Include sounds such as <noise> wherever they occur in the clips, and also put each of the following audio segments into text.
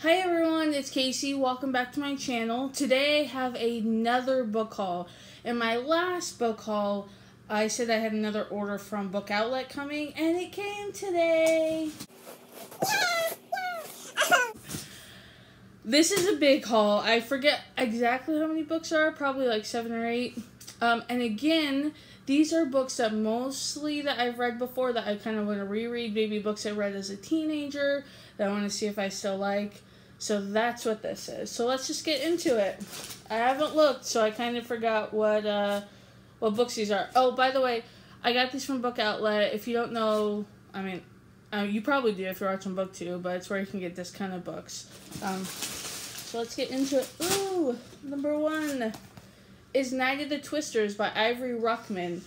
Hi everyone, it's Casey. Welcome back to my channel. Today I have another book haul. In my last book haul, I said I had another order from Book Outlet coming, and it came today. this is a big haul. I forget exactly how many books are, probably like seven or eight. Um, and again, these are books that mostly that I've read before that I kind of want to reread. Maybe books I read as a teenager that I want to see if I still like. So that's what this is. So let's just get into it. I haven't looked, so I kind of forgot what uh, what books these are. Oh, by the way, I got these from Book Outlet. If you don't know, I mean, uh, you probably do if you're watching BookTube, but it's where you can get this kind of books. Um, so let's get into it. Ooh, number one is Night of the Twisters by Ivy Ruckman.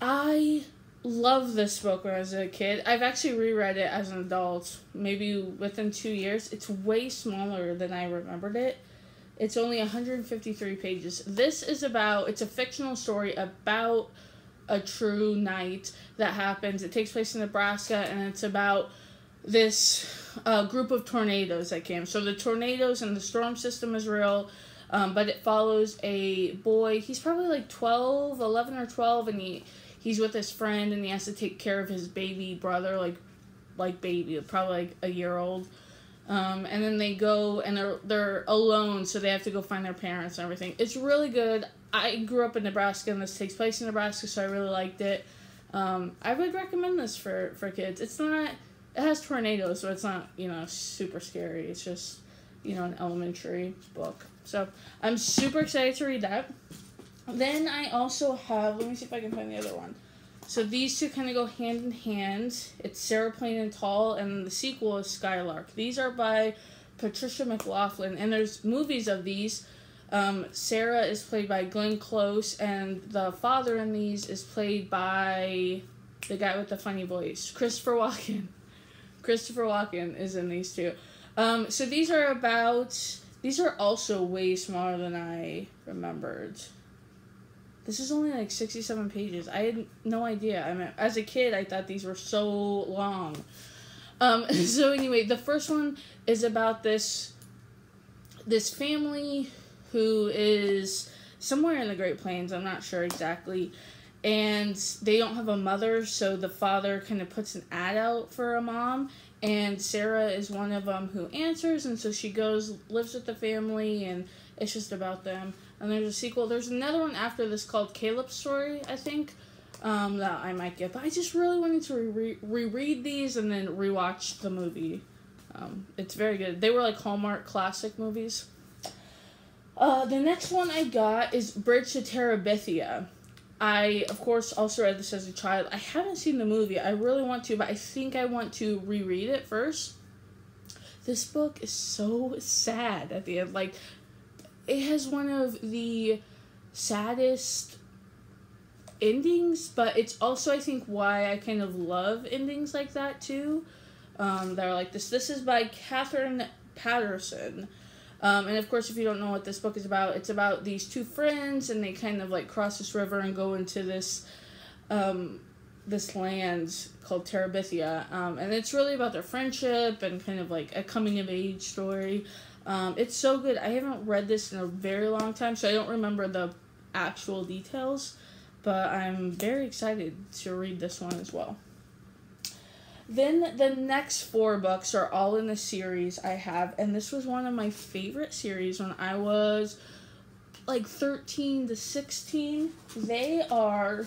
I love this book when I was a kid. I've actually reread it as an adult, maybe within two years. It's way smaller than I remembered it. It's only 153 pages. This is about, it's a fictional story about a true night that happens. It takes place in Nebraska and it's about this uh, group of tornadoes that came. So the tornadoes and the storm system is real. Um, but it follows a boy. He's probably like 12, 11 or 12, and he he's with his friend and he has to take care of his baby brother like like baby probably like a year old. Um, and then they go and they're they're alone so they have to go find their parents and everything. It's really good. I grew up in nebraska and this takes place in nebraska so i really liked it. Um, i would recommend this for for kids. It's not it has tornadoes so it's not you know super scary. It's just you know an elementary book. So i'm super excited to read that then I also have, let me see if I can find the other one. So these two kind of go hand in hand. It's Sarah Plain and Tall, and the sequel is Skylark. These are by Patricia MacLachlan, and there's movies of these. Um, Sarah is played by Glenn Close, and the father in these is played by the guy with the funny voice, Christopher Walken. <laughs> Christopher Walken is in these two. Um, so these are about, these are also way smaller than I remembered. This is only like 67 pages. I had no idea. I mean, as a kid, I thought these were so long. Um, <laughs> so anyway, the first one is about this this family who is somewhere in the Great Plains. I'm not sure exactly. And they don't have a mother, so the father kind of puts an ad out for a mom. And Sarah is one of them who answers, and so she goes, lives with the family, and it's just about them and there's a sequel. There's another one after this called Caleb's Story, I think, um, that I might get. But I just really wanted to re- reread these and then rewatch the movie. Um, it's very good. They were like Hallmark classic movies. Uh, the next one I got is Bridge to Terabithia. I, of course, also read this as a child. I haven't seen the movie. I really want to, but I think I want to reread it first. This book is so sad at the end. Like, it has one of the saddest endings, but it's also I think why I kind of love endings like that too. Um, that are like this. This is by Katherine Paterson. Um, and of course, if you don't know what this book is about, it's about these two friends, and they kind of like cross this river and go into this, um, this land called Terabithia. Um, and it's really about their friendship and kind of like a coming of age story. Um, it's so good. I haven't read this in a very long time, so I don't remember the actual details, but I'm very excited to read this one as well. Then the next four books are all in the series I have, and this was one of my favorite series when I was like 13 to 16. They are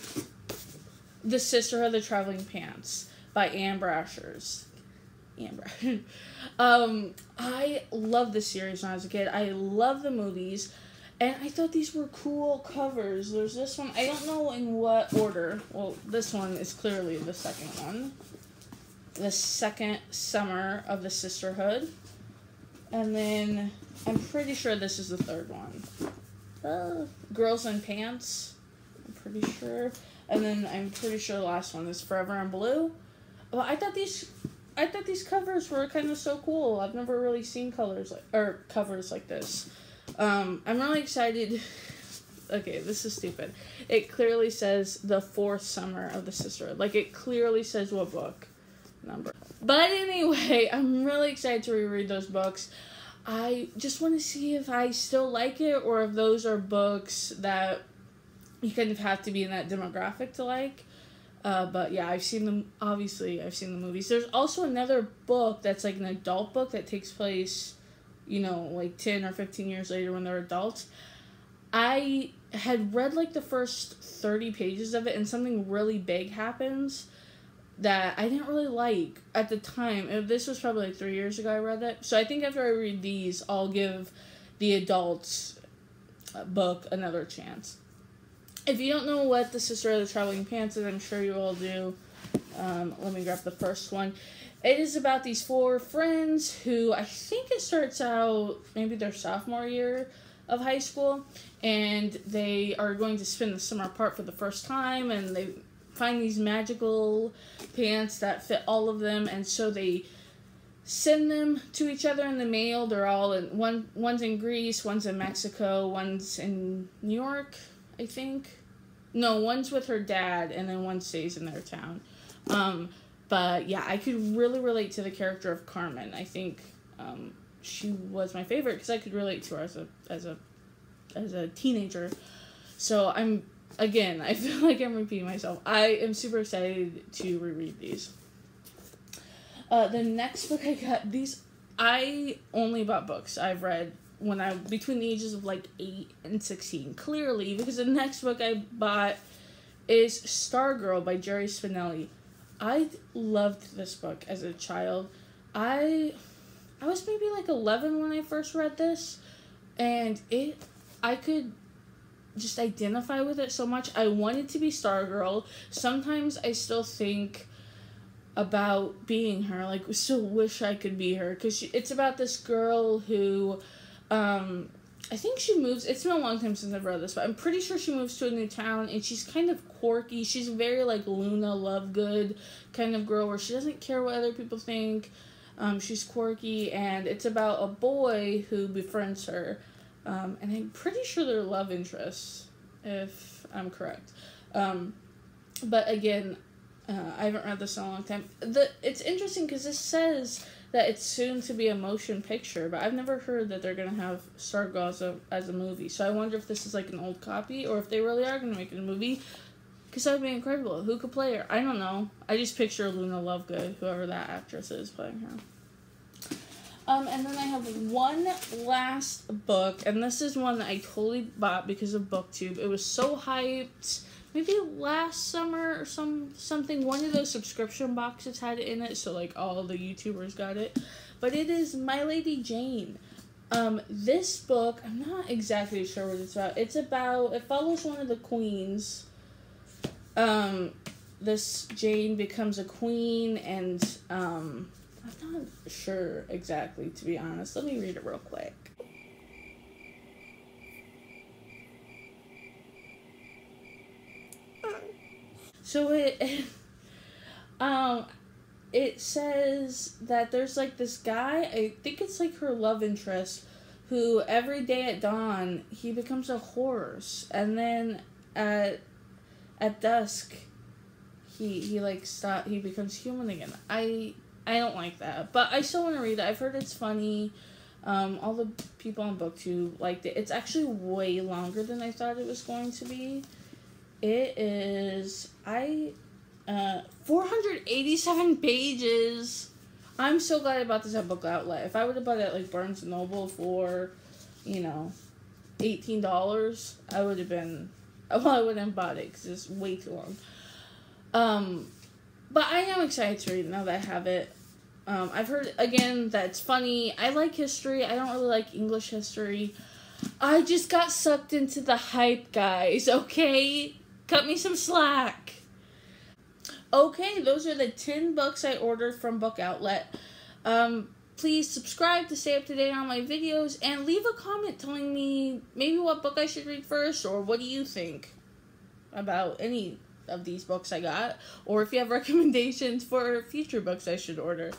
The Sisterhood of the Traveling Pants by Ann Brashares. Amber. <laughs> um, I love this series when I was a kid. I love the movies, and I thought these were cool covers. There's this one. I don't know in what order. Well, this one is clearly the second one. The second summer of the sisterhood, and then I'm pretty sure this is the third one. Uh, Girls in Pants. I'm pretty sure, and then I'm pretty sure the last one is Forever in Blue. Well, I thought these I thought these covers were kind of so cool. I've never really seen colors like or covers like this. Um, I'm really excited. <laughs> Okay, this is stupid. It clearly says the fourth summer of the sisterhood. Like it clearly says what book number. But anyway, <laughs> I'm really excited to reread those books. I just want to see if I still like it or if those are books that you kind of have to be in that demographic to like. Uh, but yeah, I've seen them. Obviously, I've seen the movies. There's also another book that's like an adult book that takes place, you know, like ten or fifteen years later when they're adults. I had read like the first thirty pages of it, and something really big happens that I didn't really like at the time. This was probably like three years ago. I read it, so I think after I read these, I'll give the adults uh, book another chance. If you don't know what the Sister of the Traveling Pants is, I'm sure you all do. Um, let me grab the first one. It is about these four friends who I think it starts out maybe their sophomore year of high school, and they are going to spend the summer apart for the first time, and they find these magical pants that fit all of them, and so they send them to each other in the mail. They're all in one. One's in Greece, one's in Mexico, one's in New York, I think. No, one's with her dad, and then one stays in their town. Um, but yeah, I could really relate to the character of Carmen. I think um, she was my favorite because I could relate to her as a as a as a teenager. So I'm again, <laughs> I feel like I'm repeating myself. I am super excited to reread these. Uh, the next book I got these I only bought books I've read when I between the ages of like eight and sixteen. Clearly, because the next book I bought is Stargirl by Jerry Spinelli. I loved this book as a child. I I was maybe like eleven when I first read this, and it I could just identify with it so much. I wanted to be Stargirl. Sometimes I still think about being her. Like, still wish I could be her because it's about this girl who um, I think she moves. It's been a long time since I've read this, but I'm pretty sure she moves to a new town, and she's kind of quirky. She's very like Luna Lovegood kind of girl, where she doesn't care what other people think. Um, she's quirky, and it's about a boy who befriends her, um, and I'm pretty sure they're love interests, if I'm correct. Um, but again, uh, I haven't read this in a long time. The it's interesting because this says that it's soon to be a motion picture, but I've never heard that they're gonna have Stargirl as a, as a movie. So I wonder if this is like an old copy or if they really are gonna make it a movie. Because that would be incredible. Who could play her? I don't know. I just picture Luna Lovegood, whoever that actress is, playing her. Um, and then I have one last book, and this is one that I totally bought because of BookTube. It was so hyped maybe last summer or some something one of those subscription boxes had it in it so like all the youtubers got it. But it is my lady jane. Um this book i'm not exactly sure what it's about. It's about it follows one of the queens. Um this jane becomes a queen and um i'm not sure exactly to be honest. Let me read it real quick So it, <laughs> um, it says that there's like this guy. I think it's like her love interest, who every day at dawn he becomes a horse, and then at at dusk, he he like stop he becomes human again. I I don't like that, but I still want to read it. I've heard it's funny. Um, all the people on BookTube liked it. It's actually way longer than I thought it was going to be. It is I uh 487 pages. I'm so glad I bought this at Book Outlet. If I would have bought it at like Barnes and Noble for, you know, eighteen dollars, I would have been. <laughs> Well, I wouldn't have bought it because it's way too long. Um, but I am excited to read it now that I have it. Um, I've heard again that it's funny. I like history. I don't really like English history. I just got sucked into the hype, guys. <laughs> Okay, Cut me some slack. Okay, those are the 10 books I ordered from Book Outlet. Um, please subscribe to stay up to date on my videos and leave a comment telling me maybe what book I should read first or what do you think about any of these books I got or if you have <laughs> recommendations for future books I should order.